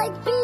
like bees.